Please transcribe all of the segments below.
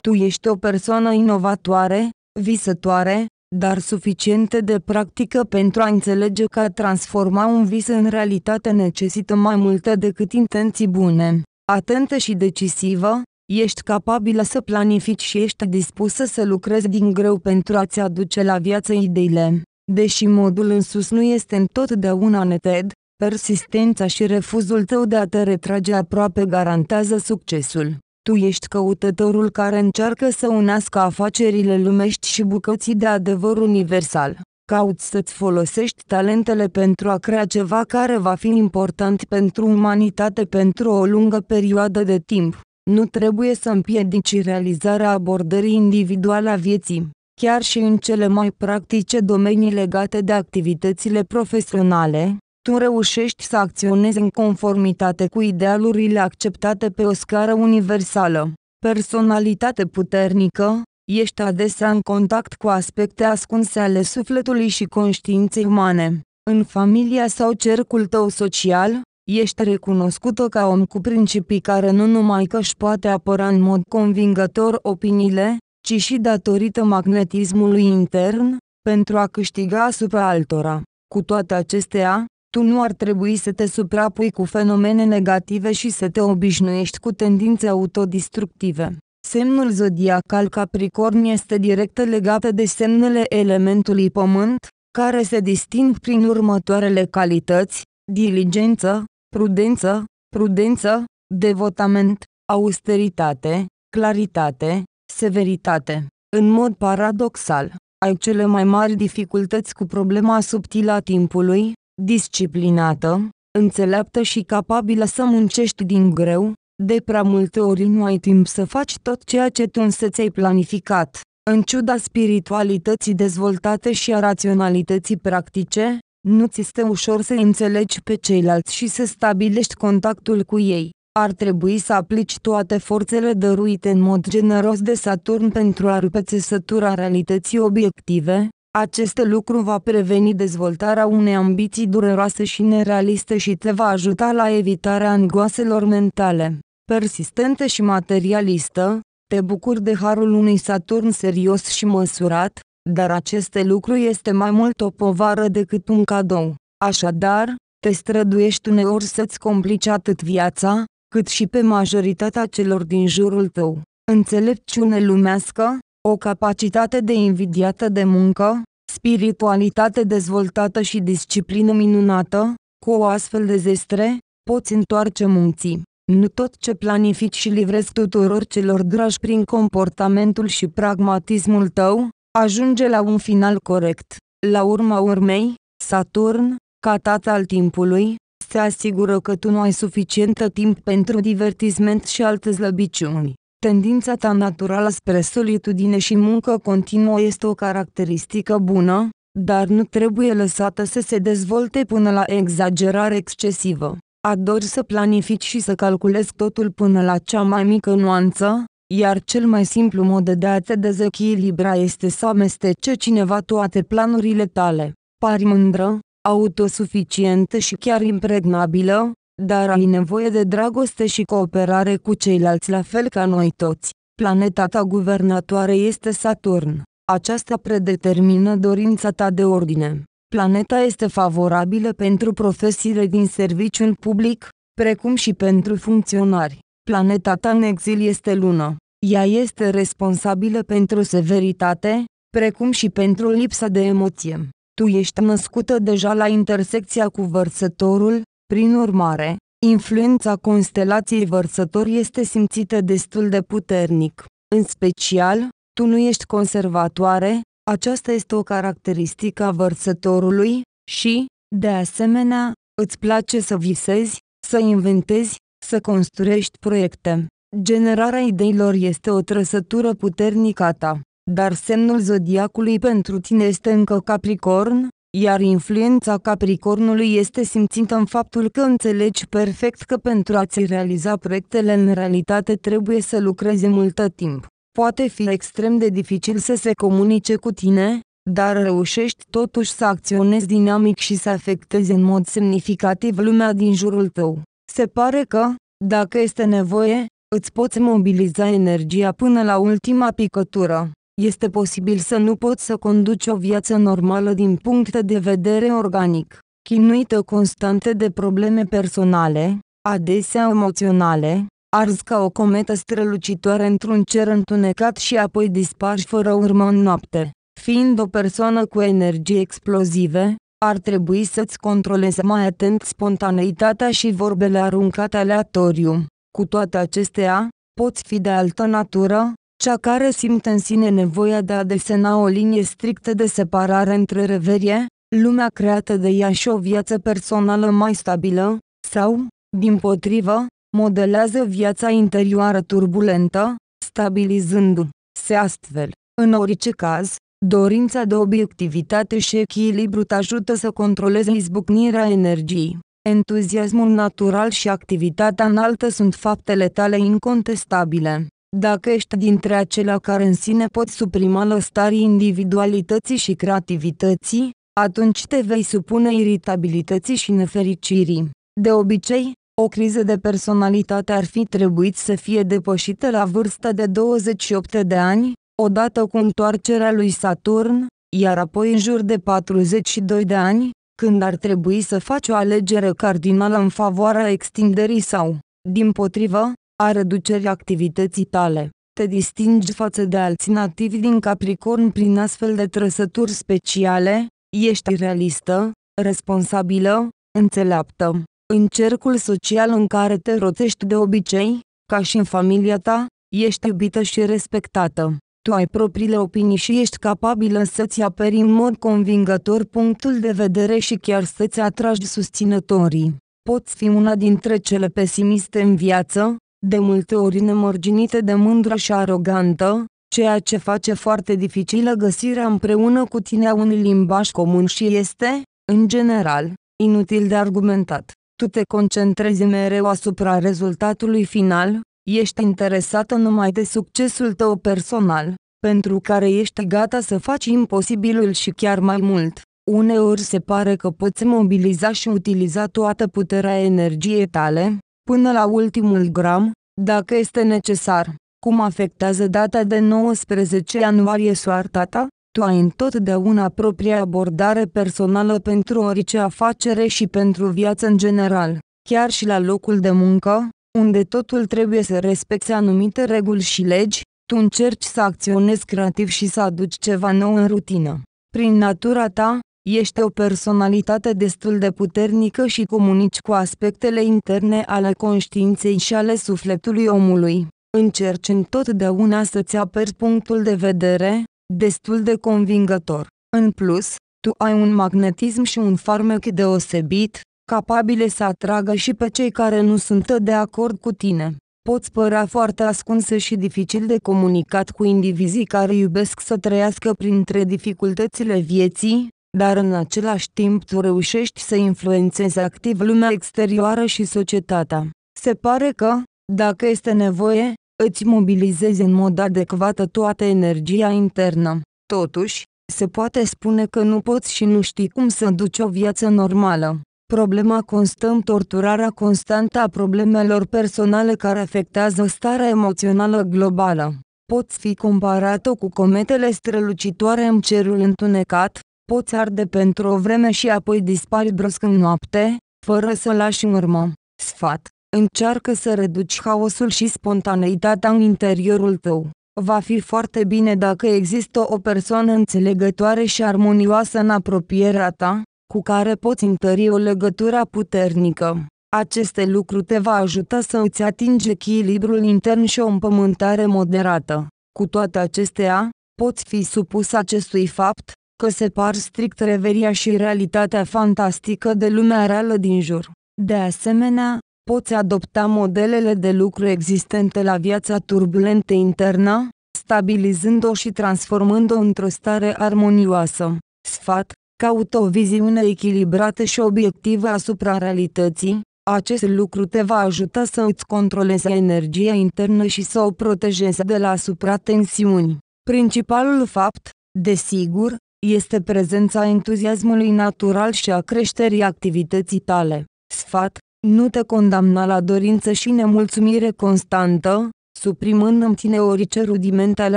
Tu ești o persoană inovatoare, visătoare, dar suficiente de practică pentru a înțelege că a transforma un vis în realitate necesită mai multe decât intenții bune. Atentă și decisivă, ești capabilă să planifici și ești dispusă să lucrezi din greu pentru a-ți aduce la viață ideile. Deși modul în sus nu este întotdeauna neted, persistența și refuzul tău de a te retrage aproape garantează succesul. Tu ești căutătorul care încearcă să unească afacerile lumești și bucății de adevăr universal. Cauți să-ți folosești talentele pentru a crea ceva care va fi important pentru umanitate pentru o lungă perioadă de timp. Nu trebuie să împiedici realizarea abordării individuale a vieții, chiar și în cele mai practice domenii legate de activitățile profesionale, tu reușești să acționezi în conformitate cu idealurile acceptate pe o scară universală. Personalitate puternică, ești adesea în contact cu aspecte ascunse ale sufletului și conștiinței umane. În familia sau cercul tău social, ești recunoscută ca om cu principii care nu numai că își poate apăra în mod convingător opiniile, ci și datorită magnetismului intern, pentru a câștiga asupra altora. Cu toate acestea, tu nu ar trebui să te suprapui cu fenomene negative și să te obișnuiești cu tendințe autodistructive. Semnul zodiacal Capricorn este direct legat de semnele elementului Pământ, care se disting prin următoarele calități, diligență, prudență, prudență, devotament, austeritate, claritate, severitate. În mod paradoxal, ai cele mai mari dificultăți cu problema subtilă a timpului, disciplinată, înțeleaptă și capabilă să muncești din greu, de prea multe ori nu ai timp să faci tot ceea ce tu însă ți-ai planificat. În ciuda spiritualității dezvoltate și a raționalității practice, nu ți este ușor să înțelegi pe ceilalți și să stabilești contactul cu ei. Ar trebui să aplici toate forțele dăruite în mod generos de Saturn pentru a rupe țesătura realității obiective, acest lucru va preveni dezvoltarea unei ambiții dureroase și nerealiste și te va ajuta la evitarea angoaselor mentale. Persistente și materialistă, te bucuri de harul unui Saturn serios și măsurat, dar acest lucru este mai mult o povară decât un cadou. Așadar, te străduiești uneori să-ți complici atât viața, cât și pe majoritatea celor din jurul tău. Înțelepciune lumească, o capacitate de invidiată de muncă, spiritualitate dezvoltată și disciplină minunată, cu o astfel de zestre, poți întoarce munții. Nu tot ce planifici și livrezi tuturor celor dragi prin comportamentul și pragmatismul tău, ajunge la un final corect. La urma urmei, Saturn, ca tată al timpului, se asigură că tu nu ai suficientă timp pentru divertisment și alte slăbiciuni. Tendința ta naturală spre solitudine și muncă continuă este o caracteristică bună, dar nu trebuie lăsată să se dezvolte până la exagerare excesivă. Adori să planifici și să calculezi totul până la cea mai mică nuanță, iar cel mai simplu mod de a te dezechilibra este să amestece cineva toate planurile tale. Pari mândră, autosuficientă și chiar impregnabilă, dar ai nevoie de dragoste și cooperare cu ceilalți la fel ca noi toți. Planeta ta guvernatoare este Saturn. Aceasta predetermină dorința ta de ordine. Planeta este favorabilă pentru profesiile din serviciul public, precum și pentru funcționari. Planeta ta în exil este lună. Ea este responsabilă pentru severitate, precum și pentru lipsa de emoție. Tu ești născută deja la intersecția cu vărsătorul, prin urmare, influența constelației vărsător este simțită destul de puternic. În special, tu nu ești conservatoare, aceasta este o caracteristică a vărsătorului, și, de asemenea, îți place să visezi, să inventezi, să construiești proiecte. Generarea ideilor este o trăsătură puternică a ta, dar semnul zodiacului pentru tine este încă Capricorn, iar influența Capricornului este simțită în faptul că înțelegi perfect că pentru a-ți realiza proiectele în realitate trebuie să lucrezi multă timp. Poate fi extrem de dificil să se comunice cu tine, dar reușești totuși să acționezi dinamic și să afectezi în mod semnificativ lumea din jurul tău. Se pare că, dacă este nevoie, îți poți mobiliza energia până la ultima picătură. Este posibil să nu poți să conduci o viață normală din punct de vedere organic, chinuită constante de probleme personale, adesea emoționale, arzi ca o cometă strălucitoare într-un cer întunecat și apoi disparși fără urmă în noapte. Fiind o persoană cu energii explozive, ar trebui să-ți controlezi mai atent spontaneitatea și vorbele aruncate aleatoriu. Cu toate acestea, poți fi de altă natură, cea care simte în sine nevoia de a desena o linie strictă de separare între reverie, lumea creată de ea și o viață personală mai stabilă, sau, din potrivă, modelează viața interioară turbulentă, stabilizându-se astfel. În orice caz, dorința de obiectivitate și echilibru te ajută să controlezi izbucnirea energiei. Entuziasmul natural și activitatea înaltă sunt faptele tale incontestabile. Dacă ești dintre acelea care în sine pot suprima lăstarii individualității și creativității, atunci te vei supune iritabilității și nefericirii. De obicei, o criză de personalitate ar fi trebuit să fie depășită la vârsta de 28 de ani, odată cu întoarcerea lui Saturn, iar apoi în jur de 42 de ani, când ar trebui să faci o alegere cardinală în favoarea extinderii sau, din potrivă, a reducerii activității tale. Te distingi față de alții nativi din Capricorn prin astfel de trăsături speciale, ești realistă, responsabilă, înțeleaptă. În cercul social în care te rotești de obicei, ca și în familia ta, ești iubită și respectată. Tu ai propriile opinii și ești capabilă să-ți aperi în mod convingător punctul de vedere și chiar să-ți atragi susținătorii. Poți fi una dintre cele pesimiste în viață, de multe ori nemărginite de mândră și arogantă, ceea ce face foarte dificilă găsirea împreună cu tine a unui limbaj comun și este, în general, inutil de argumentat. Tu te concentrezi mereu asupra rezultatului final, ești interesată numai de succesul tău personal, pentru care ești gata să faci imposibilul și chiar mai mult. Uneori se pare că poți mobiliza și utiliza toată puterea energiei tale, până la ultimul gram, dacă este necesar. Cum afectează data de 19 ianuarie soarta ta? Tu ai întotdeauna propria abordare personală pentru orice afacere și pentru viață în general. Chiar și la locul de muncă, unde totul trebuie să respecte anumite reguli și legi, tu încerci să acționezi creativ și să aduci ceva nou în rutină. Prin natura ta, ești o personalitate destul de puternică și comunici cu aspectele interne ale conștiinței și ale sufletului omului. Încerci întotdeauna să-ți aperți punctul de vedere, destul de convingător. În plus, tu ai un magnetism și un farmec deosebit, capabile să atragă și pe cei care nu sunt de acord cu tine. Poți părea foarte ascunsă și dificil de comunicat cu indivizii care iubesc să trăiască printre dificultățile vieții, dar în același timp tu reușești să influențezi activ lumea exterioară și societatea. Se pare că, dacă este nevoie, îți mobilizezi în mod adecvat toată energia internă. Totuși, se poate spune că nu poți și nu știi cum să duci o viață normală. Problema constă în torturarea constantă a problemelor personale care afectează starea emoțională globală. Poți fi comparată cu cometele strălucitoare în cerul întunecat, poți arde pentru o vreme și apoi dispari brusc în noapte, fără să lași în urmă. Sfat. Încearcă să reduci haosul și spontaneitatea în interiorul tău. Va fi foarte bine dacă există o persoană înțelegătoare și armonioasă în apropierea ta, cu care poți întări o legătură puternică. Aceste lucruri te va ajuta să îți atingi echilibrul intern și o împământare moderată. Cu toate acestea, poți fi supus acestui fapt, că separ strict reveria și realitatea fantastică de lumea reală din jur. De asemenea, poți adopta modelele de lucru existente la viața turbulentă internă, stabilizând-o și transformând-o într-o stare armonioasă. Sfat, caută o viziune echilibrată și obiectivă asupra realității, acest lucru te va ajuta să îți controlezi energia internă și să o protejezi de la supratensiuni. Principalul fapt, desigur, este prezența entuziasmului natural și a creșterii activității tale. Sfat, nu te condamna la dorință și nemulțumire constantă, suprimând în tine orice rudiment ale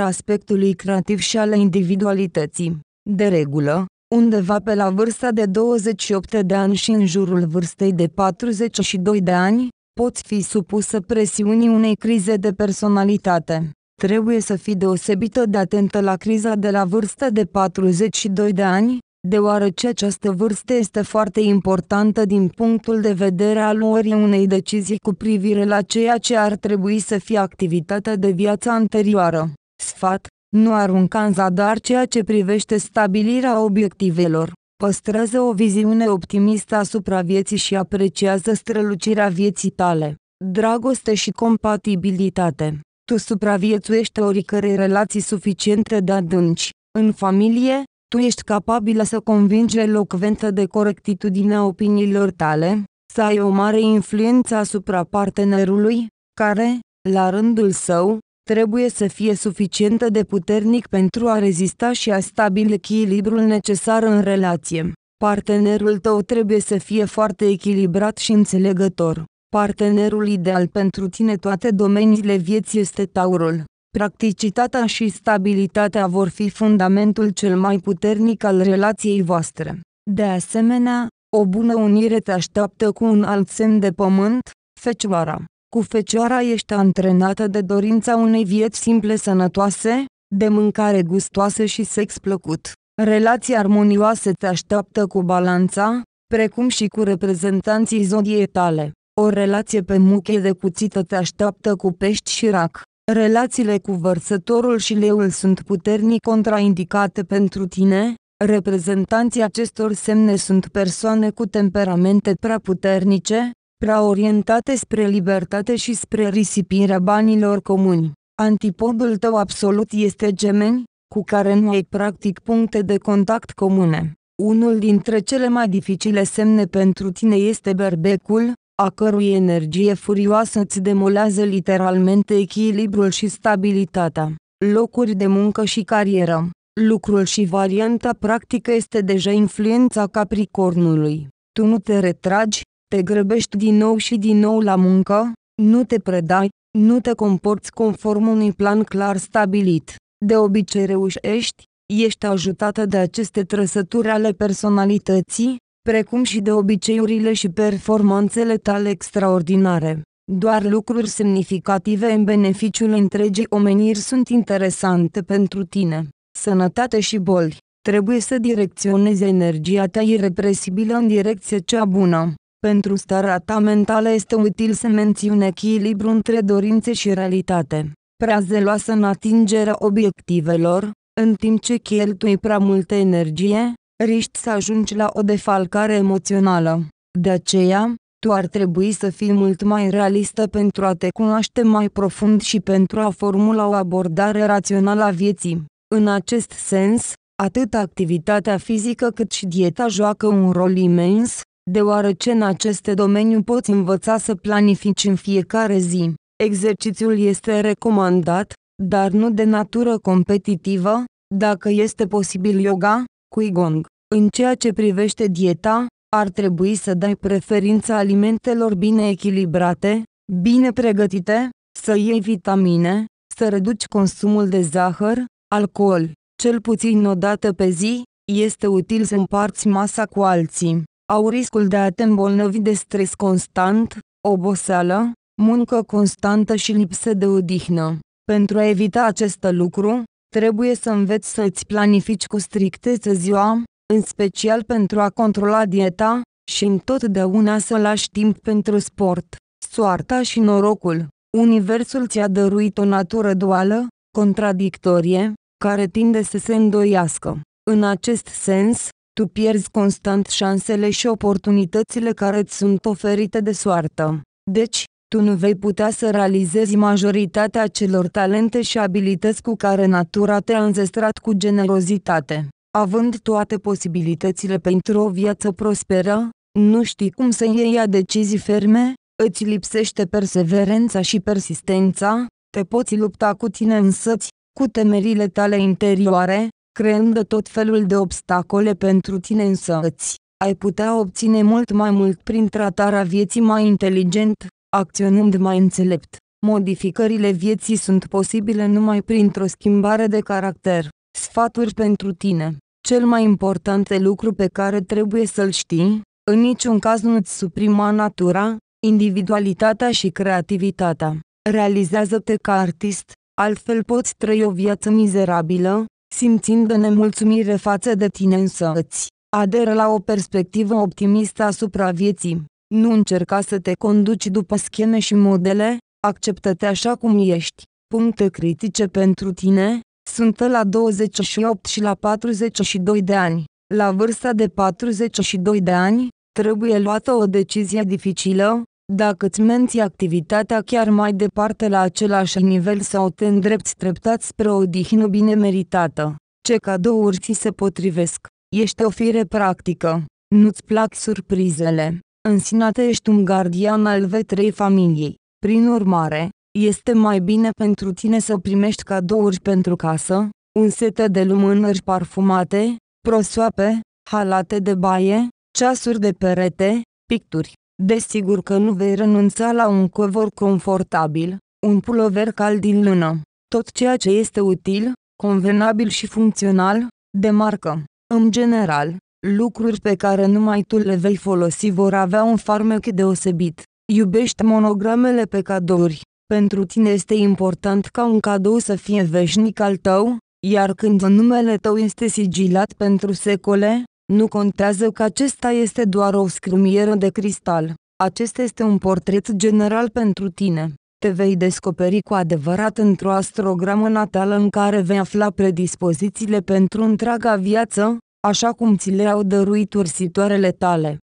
aspectului creativ și ale individualității. De regulă, undeva pe la vârsta de 28 de ani și în jurul vârstei de 42 de ani, poți fi supusă presiunii unei crize de personalitate. Trebuie să fii deosebită de atentă la criza de la vârsta de 42 de ani, deoarece această vârstă este foarte importantă din punctul de vedere al luării unei decizii cu privire la ceea ce ar trebui să fie activitatea de viață anterioară. Sfat, nu arunca în zadar ceea ce privește stabilirea obiectivelor. Păstrează o viziune optimistă asupra vieții și apreciază strălucirea vieții tale. Dragoste și compatibilitate. Tu supraviețuiești oricărei relații suficiente de adânci. În familie, tu ești capabilă să convingi elocventă de corectitudinea opiniilor tale, să ai o mare influență asupra partenerului, care, la rândul său, trebuie să fie suficientă de puternic pentru a rezista și a stabili echilibrul necesar în relație. Partenerul tău trebuie să fie foarte echilibrat și înțelegător. Partenerul ideal pentru tine toate domeniile vieții este taurul. Practicitatea și stabilitatea vor fi fundamentul cel mai puternic al relației voastre. De asemenea, o bună unire te așteaptă cu un alt semn de pământ, fecioara. Cu fecioara ești antrenată de dorința unei vieți simple sănătoase, de mâncare gustoasă și sex plăcut. Relații armonioase te așteaptă cu balanța, precum și cu reprezentanții zodiei tale. O relație pe muche de cuțită te așteaptă cu pești și rac. Relațiile cu vărsătorul și leul sunt puternic contraindicate pentru tine, reprezentanții acestor semne sunt persoane cu temperamente prea puternice, prea orientate spre libertate și spre risipirea banilor comuni. Antipodul tău absolut este gemeni, cu care nu ai practic puncte de contact comune. Unul dintre cele mai dificile semne pentru tine este berbecul, a cărui energie furioasă îți demolează literalmente echilibrul și stabilitatea. Locuri de muncă și carieră. Lucrul și varianta practică este deja influența Capricornului. Tu nu te retragi, te grăbești din nou și din nou la muncă, nu te predai, nu te comporți conform unui plan clar stabilit. De obicei reușești, ești ajutată de aceste trăsături ale personalității, precum și de obiceiurile și performanțele tale extraordinare. Doar lucruri semnificative în beneficiul întregii omeniri sunt interesante pentru tine. Sănătate și boli. Trebuie să direcționezi energia ta irrepresibilă în direcție cea bună. Pentru starea ta mentală este util să menții un echilibru între dorințe și realitate. Prea zeloasă în atingerea obiectivelor, în timp ce cheltui prea multă energie, riști să ajungi la o defalcare emoțională. De aceea, tu ar trebui să fii mult mai realistă pentru a te cunoaște mai profund și pentru a formula o abordare rațională a vieții. În acest sens, atât activitatea fizică cât și dieta joacă un rol imens, deoarece în aceste domeniu poți învăța să planifici în fiecare zi. Exercițiul este recomandat, dar nu de natură competitivă, dacă este posibil yoga, Qigong. În ceea ce privește dieta, ar trebui să dai preferința alimentelor bine echilibrate, bine pregătite, să iei vitamine, să reduci consumul de zahăr, alcool, cel puțin o dată pe zi, este util să împarți masa cu alții. Au riscul de a te îmbolnăvi de stres constant, oboseală, muncă constantă și lipsă de odihnă. Pentru a evita acest lucru, Trebuie să înveți să îți planifici cu strictețe ziua, în special pentru a controla dieta, și întotdeauna să lași timp pentru sport. Soarta și norocul. Universul ți-a dăruit o natură duală, contradictorie, care tinde să se îndoiască. În acest sens, tu pierzi constant șansele și oportunitățile care îți sunt oferite de soartă. Deci, tu nu vei putea să realizezi majoritatea celor talente și abilități cu care natura te-a înzestrat cu generozitate. Având toate posibilitățile pentru o viață prosperă, nu știi cum să iei decizii ferme, îți lipsește perseverența și persistența, te poți lupta cu tine însăți, cu temerile tale interioare, creând tot felul de obstacole pentru tine însăți. Ai putea obține mult mai mult prin tratarea vieții mai inteligent, acționând mai înțelept. Modificările vieții sunt posibile numai printr-o schimbare de caracter. Sfaturi pentru tine. Cel mai important lucru pe care trebuie să-l știi, în niciun caz nu-ți suprima natura, individualitatea și creativitatea. Realizează-te ca artist, altfel poți trăi o viață mizerabilă, simțind nemulțumire față de tine însăți. Aderă la o perspectivă optimistă asupra vieții. Nu încerca să te conduci după scheme și modele, acceptă-te așa cum ești. Puncte critice pentru tine, sunt la 28 și la 42 de ani. La vârsta de 42 de ani, trebuie luată o decizie dificilă, dacă îți menții activitatea chiar mai departe la același nivel sau te îndrepți treptat spre o odihnă bine meritată. Ce cadouri ți se potrivesc? Ești o fire practică. Nu-ți plac surprizele. Însinate ești un gardian al vetrei familiei. Prin urmare, este mai bine pentru tine să primești cadouri pentru casă, un set de lumânări parfumate, prosoape, halate de baie, ceasuri de perete, picturi. Desigur că nu vei renunța la un covor confortabil, un pulover cald din lână. Tot ceea ce este util, convenabil și funcțional, de marcă. În general, lucruri pe care numai tu le vei folosi vor avea un farmec deosebit. Iubești monogramele pe cadouri. Pentru tine este important ca un cadou să fie veșnic al tău, iar când numele tău este sigilat pentru secole, nu contează că acesta este doar o scrumieră de cristal. Acesta este un portret general pentru tine. Te vei descoperi cu adevărat într-o astrogramă natală în care vei afla predispozițiile pentru întreaga viață, așa cum ți le-au dăruit ursitoarele tale.